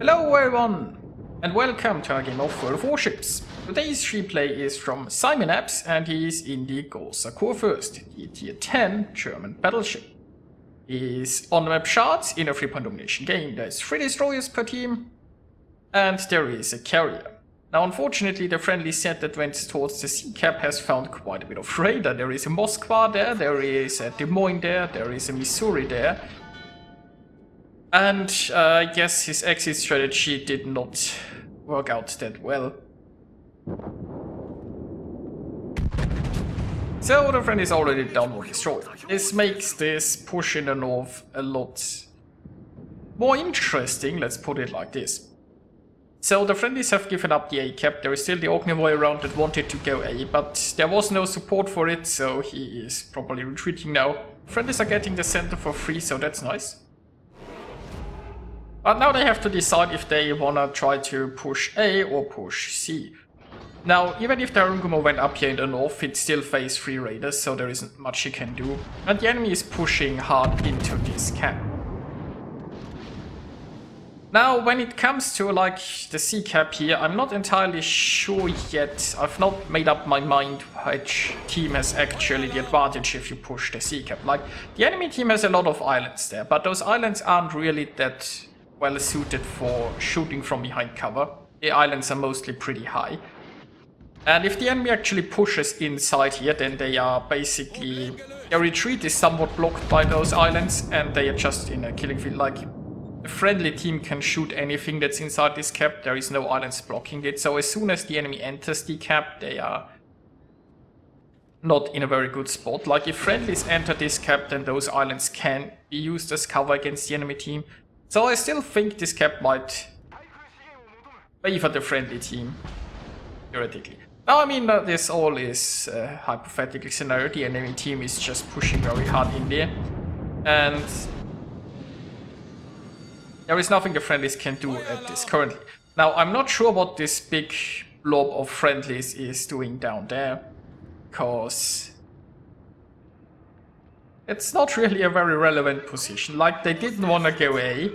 Hello everyone, and welcome to our game of World of Warships. Today's replay is from simonabs, and he is in the Großer Kurfürst, the tier 10 German battleship. He's on the map Shards in a 3-point domination game. There's 3 destroyers per team, and there is a carrier. Now unfortunately the friendly set that went towards the sea cap has found quite a bit of radar. There is a Moskva there, there is a Des Moines there, there is a Missouri there, and uh, I guess his exit strategy did not work out that well. So the friend is already down or destroyed. This makes this push in the north a lot more interesting, let's put it like this. So the friendlies have given up the A cap, there is still the Ognevoi around that wanted to go A, but there was no support for it, so he is probably retreating now. Friendlies are getting the center for free, so that's nice. But now they have to decide if they wanna try to push A or push C. Now, even if the Harugumo went up here in the north, it still faces three raiders, so there isn't much he can do. And the enemy is pushing hard into this camp. Now, when it comes to, like, the C cap here, I'm not entirely sure yet. I've not made up my mind which team has actually the advantage if you push the C cap. Like, the enemy team has a lot of islands there, but those islands aren't really that well suited for shooting from behind cover. The islands are mostly pretty high. And if the enemy actually pushes inside here, then they are basically... Their retreat is somewhat blocked by those islands, and they are just in a killing field. Like, a friendly team can shoot anything that's inside this cap, there is no islands blocking it. So as soon as the enemy enters the cap, they are not in a very good spot. Like, if friendlies enter this cap, then those islands can be used as cover against the enemy team. So I still think this cap might favor the friendly team, theoretically. Now, I mean, uh, this all is a hypothetical scenario. The enemy team is just pushing very hard in there. And there is nothing the friendlies can do at this currently. Now, I'm not sure what this big blob of friendlies is doing down there. Because it's not really a very relevant position. Like, they didn't want to go A,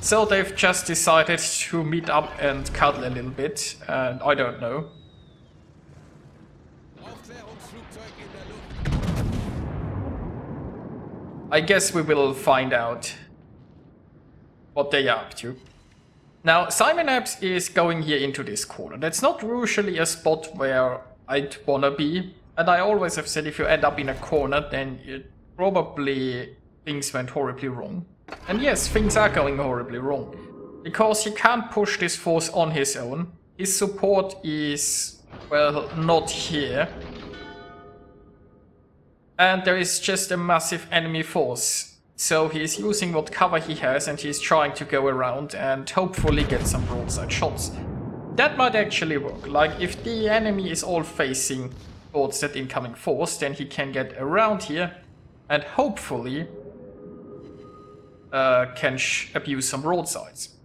so they've just decided to meet up and cuddle a little bit, and I don't know. I guess we will find out what they are up to. Now, simonabs is going here into this corner. That's not usually a spot where I'd wanna be, and I always have said if you end up in a corner, then you probably things went horribly wrong. And yes, things are going horribly wrong. Because he can't push this force on his own. His support is, well, not here. And there is just a massive enemy force. So he's using what cover he has and he's trying to go around and hopefully get some broadside shots. That might actually work. Like, if the enemy is all facing towards that incoming force, then he can get around here and hopefully uh, can abuse some broadsides.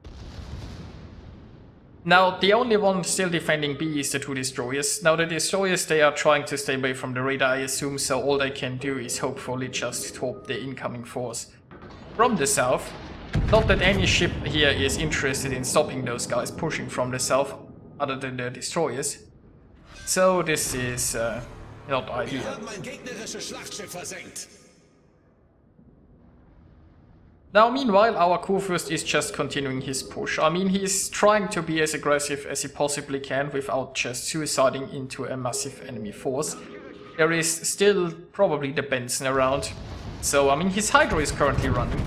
Now, the only one still defending B is the two destroyers. Now, the destroyers, they are trying to stay away from the radar, I assume, so all they can do is hopefully just stop the incoming force from the south. Not that any ship here is interested in stopping those guys pushing from the south, other than the destroyers. So this is uh, not ideal. Now, meanwhile, our Kurfürst is just continuing his push. I mean, he's trying to be as aggressive as he possibly can without just suiciding into a massive enemy force. There is still probably the Benson around. So, I mean, his Hydro is currently running.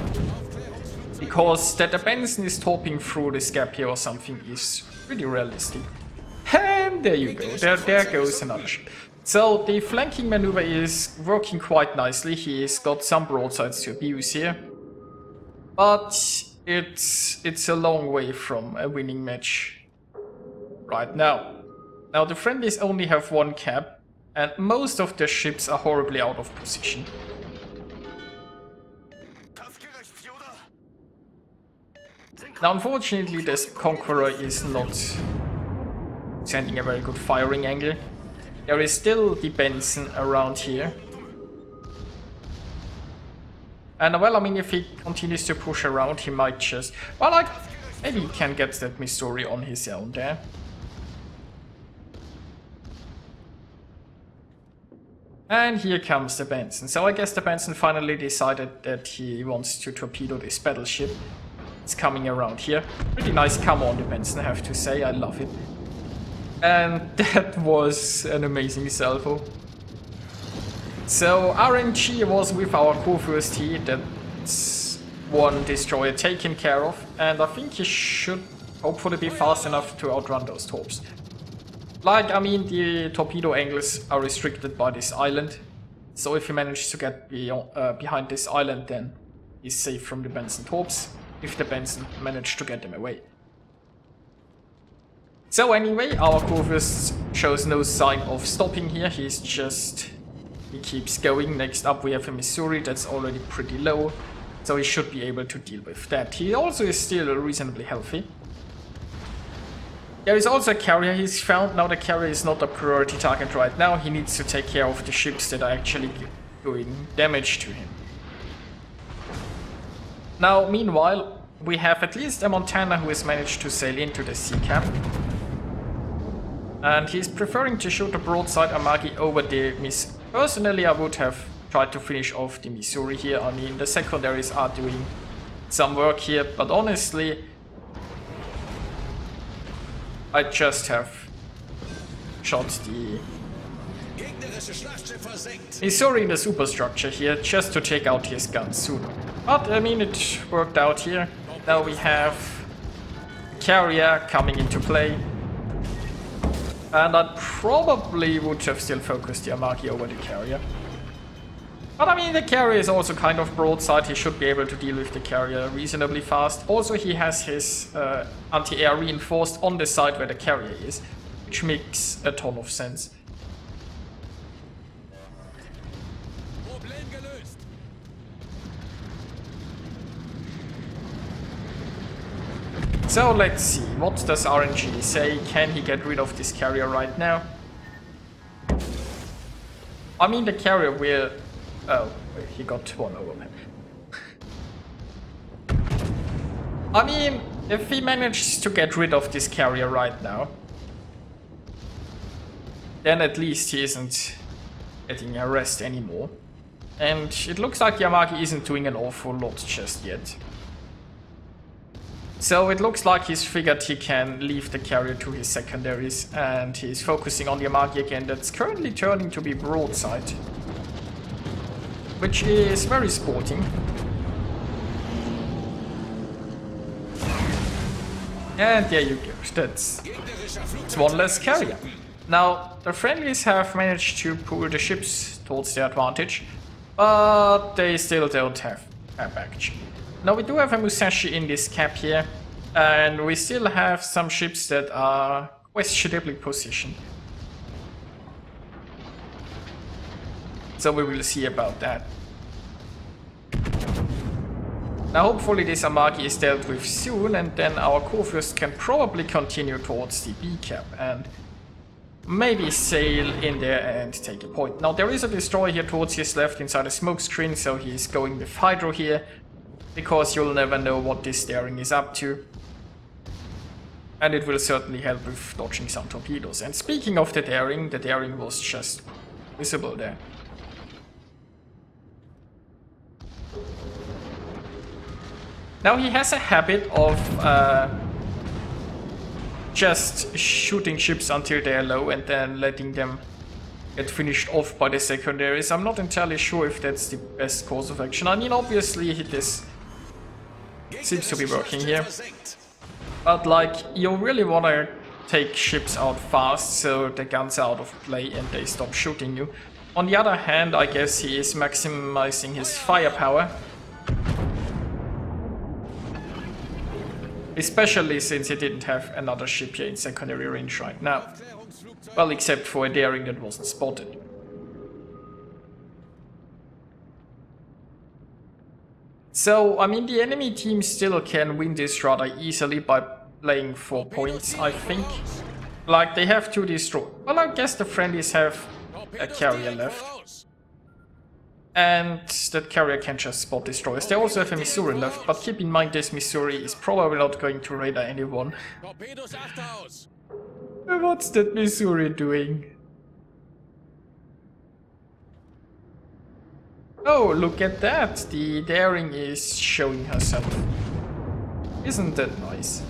Because that the Benson is torping through this gap here or something is pretty realistic. And there you go, there, there goes another ship. So, the flanking maneuver is working quite nicely. He's got some broadsides to abuse here. But it's it's a long way from a winning match right now. Now the friendlies only have one cap and most of their ships are horribly out of position. Now unfortunately this Conqueror is not sending a very good firing angle. There is still the Benson around here. And well, I mean, if he continues to push around, he might just... Well, like, Maybe he can get that Missouri on his own there. And here comes the Benson. So I guess the Benson finally decided that he wants to torpedo this battleship. It's coming around here. Pretty nice come on the Benson, I have to say. I love it. And that was an amazing salvo. So RNG was with our Kurfürst here. That's one destroyer taken care of. And I think he should hopefully be fast enough to outrun those torps. Like, I mean, the torpedo angles are restricted by this island. So if he manages to get beyond, uh, behind this island, then he's safe from the Benson torps. If the Benson managed to get them away. So anyway, our Kurfürst shows no sign of stopping here. He's just... He keeps going. Next up we have a Missouri that's already pretty low. So he should be able to deal with that. He also is still reasonably healthy. There is also a carrier he's found. Now the carrier is not a priority target right now. He needs to take care of the ships that are actually doing damage to him. Now, meanwhile, we have at least a Montana who has managed to sail into the sea cap. And he's preferring to shoot a broadside Amagi over the Miss. Personally, I would have tried to finish off the Missouri here. I mean, the secondaries are doing some work here, but honestly, I just have shot the Missouri in the superstructure here just to take out his guns sooner. But I mean it worked out here. Now we have carrier coming into play. And I probably would have still focused the Amagi over the carrier. But I mean, the carrier is also kind of broadside. He should be able to deal with the carrier reasonably fast. Also, he has his uh, anti-air reinforced on the side where the carrier is, which makes a ton of sense. So let's see, what does RNG say? Can he get rid of this carrier right now? I mean, the carrier will Oh, he got one over me. I mean, if he manages to get rid of this carrier right now, then at least he isn't getting arrested anymore. And it looks like Amagi isn't doing an awful lot just yet. So it looks like he's figured he can leave the carrier to his secondaries and he's focusing on the Amagi again that's currently turning to be broadside which is very sporting. And there you go, that's, that's one less carrier. Now, the friendlies have managed to pull the ships towards their advantage, but they still don't have a package. Now we do have a Musashi in this cap here, and we still have some ships that are questionably positioned. So we will see about that. Now hopefully this Amagi is dealt with soon and then our Kurfürst can probably continue towards the B cap and maybe sail in there and take a point. Now there is a destroyer here towards his left inside a smoke screen so he's going with Hydro here because you'll never know what this Daring is up to. And it will certainly help with dodging some torpedoes. And speaking of the Daring, the Daring was just visible there. Now he has a habit of uh, just shooting ships until they are low and then letting them get finished off by the secondaries. I'm not entirely sure if that's the best course of action. I mean, obviously this seems to be working here. But like, you really want to take ships out fast so the guns are out of play and they stop shooting you. On the other hand, I guess he is maximizing his firepower Especially since he didn't have another ship here in secondary range right now. Well, except for a Daring that wasn't spotted. So, I mean, the enemy team still can win this rather easily by playing 4 points, I think. Like, they have to destroy... Well, I guess the friendlies have a carrier left. and that carrier can just spot destroyers. They also have a Missouri left, but keep in mind this Missouri is probably not going to radar anyone. What's that Missouri doing? Oh, look at that! The Daring is showing herself. Isn't that nice?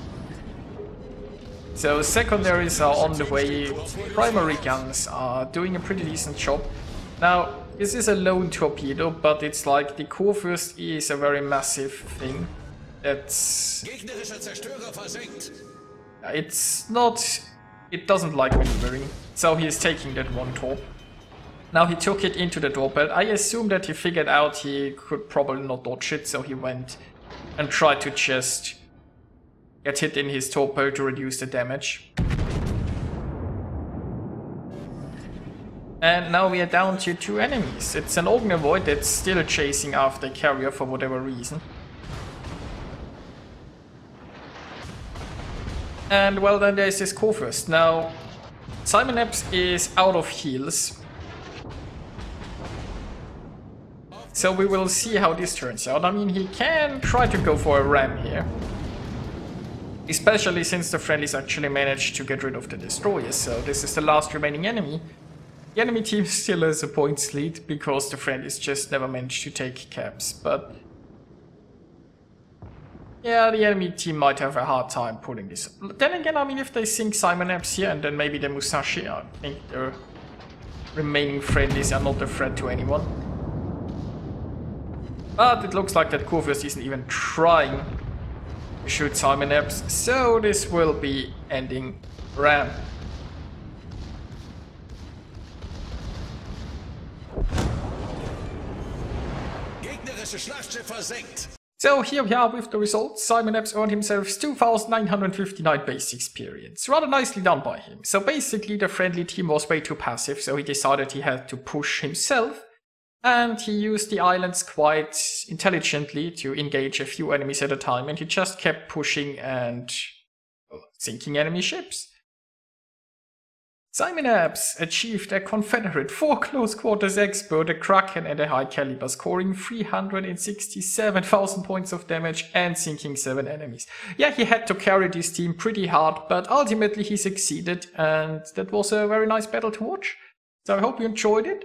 So secondaries are on the way, primary guns are doing a pretty decent job. Now, this is a lone torpedo, but it's like the Kurfürst is a very massive thing. It's... It's not... It doesn't like maneuvering, so he is taking that one torp. Now he took it into the door belt. I assume that he figured out he could probably not dodge it, so he went and tried to just get hit in his torpedo to reduce the damage. And now we are down to two enemies. It's an Ognevoi that's still chasing after carrier for whatever reason. And well then there's this Kurfürst. Now simonabs is out of heals So we will see how this turns out. I mean, he can try to go for a ram here. Especially since the friendlies actually managed to get rid of the destroyers, so this is the last remaining enemy. The enemy team still has a points lead because the friendlies just never managed to take caps, but... Yeah, the enemy team might have a hard time pulling this. Then again, I mean, if they sink simonabs here and then maybe the Musashi, I think the remaining friendlies are not a threat to anyone. But it looks like that Kurfürst isn't even trying to shoot simonabs, so this will be ending Ram. So here we are with the results. simonabs earned himself 2959 base experience. Rather nicely done by him. So basically the friendly team was way too passive, so he decided he had to push himself and he used the islands quite intelligently to engage a few enemies at a time, and he just kept pushing and sinking enemy ships. simonabs achieved a Confederate 4 close quarters expert, a Kraken and a high caliber, scoring 367,000 points of damage and sinking 7 enemies. Yeah, he had to carry this team pretty hard, but ultimately he succeeded and that was a very nice battle to watch. So I hope you enjoyed it